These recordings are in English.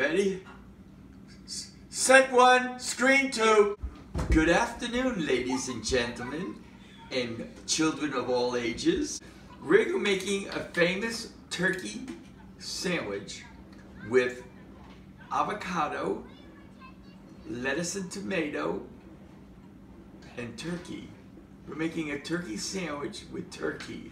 ready? Set one, screen two. Good afternoon, ladies and gentlemen, and children of all ages. We're making a famous turkey sandwich with avocado, lettuce and tomato, and turkey. We're making a turkey sandwich with turkey.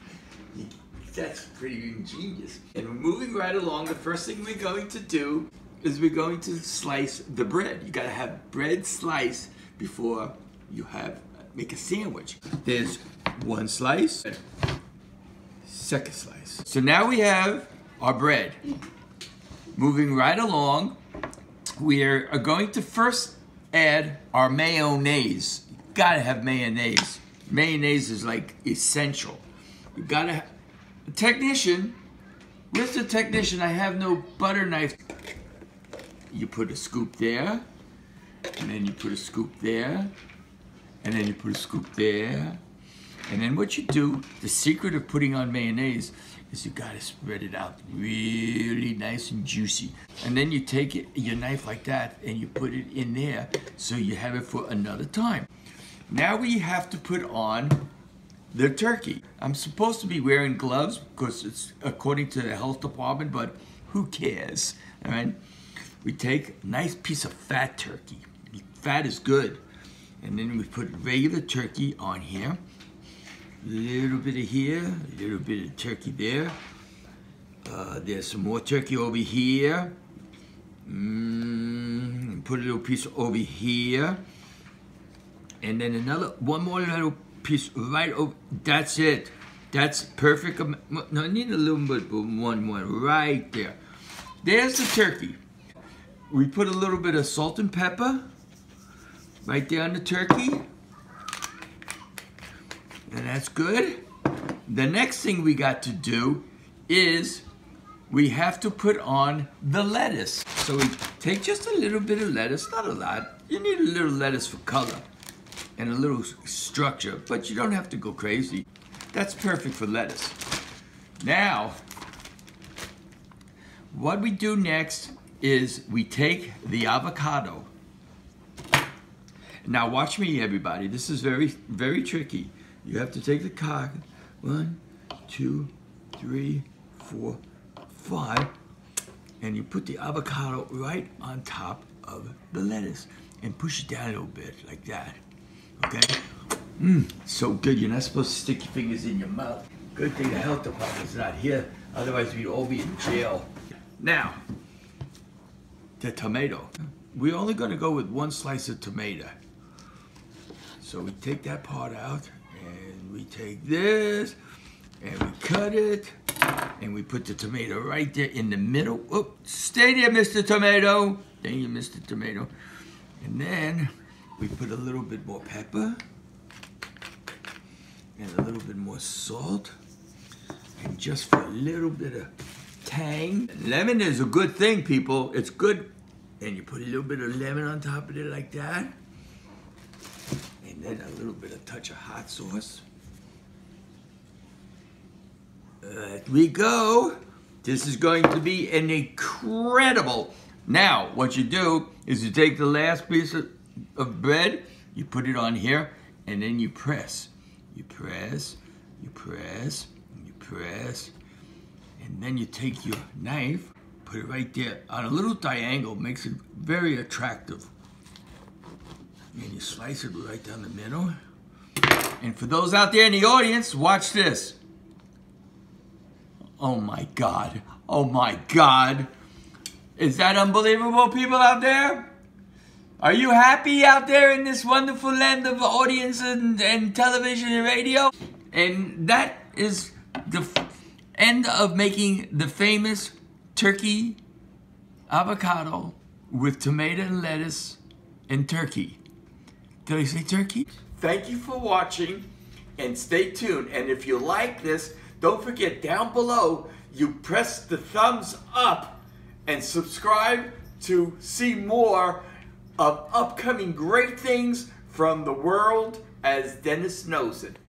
That's pretty ingenious. And we're moving right along. The first thing we're going to do is we're going to slice the bread. You gotta have bread sliced before you have make a sandwich. There's one slice, second slice. So now we have our bread. Moving right along, we are going to first add our mayonnaise. You gotta have mayonnaise. Mayonnaise is like essential. You gotta technician, where's the technician? I have no butter knife. You put a scoop there, and then you put a scoop there, and then you put a scoop there. And then what you do, the secret of putting on mayonnaise is you gotta spread it out really nice and juicy. And then you take it, your knife like that and you put it in there so you have it for another time. Now we have to put on the turkey. I'm supposed to be wearing gloves because it's according to the health department, but who cares, all right? We take a nice piece of fat turkey. Fat is good. And then we put regular turkey on here. A little bit of here, a little bit of turkey there. Uh, there's some more turkey over here. Mm, put a little piece over here. And then another, one more little piece right over. That's it. That's perfect. No, I need a little bit, but one more right there. There's the turkey. We put a little bit of salt and pepper right there on the turkey. And that's good. The next thing we got to do is we have to put on the lettuce. So we take just a little bit of lettuce, not a lot. You need a little lettuce for color and a little structure, but you don't have to go crazy. That's perfect for lettuce. Now, what we do next is we take the avocado. Now watch me everybody, this is very, very tricky. You have to take the cog, one, two, three, four, five, and you put the avocado right on top of the lettuce and push it down a little bit like that okay? Mmm, so good. You're not supposed to stick your fingers in your mouth. Good thing the health department's not here. Otherwise, we'd all be in jail. Now, the tomato. We're only going to go with one slice of tomato. So we take that part out, and we take this, and we cut it, and we put the tomato right there in the middle. Stay there, Mr. Tomato. Thank you, Mr. Tomato. And then we put a little bit more pepper and a little bit more salt and just for a little bit of tang. Lemon is a good thing, people. It's good. And you put a little bit of lemon on top of it like that. And then a little bit of touch of hot sauce. There we go. This is going to be an incredible. Now, what you do is you take the last piece of of bread, you put it on here, and then you press. You press, you press, you press, and then you take your knife, put it right there on a little diagonal, makes it very attractive. And you slice it right down the middle. And for those out there in the audience, watch this. Oh my God. Oh my God. Is that unbelievable, people out there? Are you happy out there in this wonderful land of audience and, and television and radio? And that is the end of making the famous turkey avocado with tomato and lettuce and turkey. Did I say turkey? Thank you for watching and stay tuned. And if you like this, don't forget down below, you press the thumbs up and subscribe to see more of upcoming great things from the world as Dennis knows it.